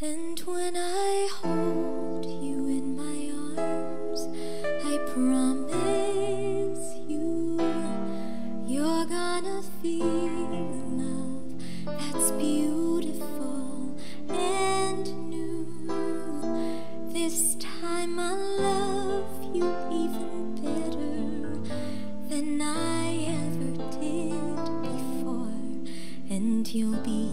And when I hold you in my arms, I promise you, you're gonna feel love that's beautiful and new. This time I love you even better than I ever did before, and you'll be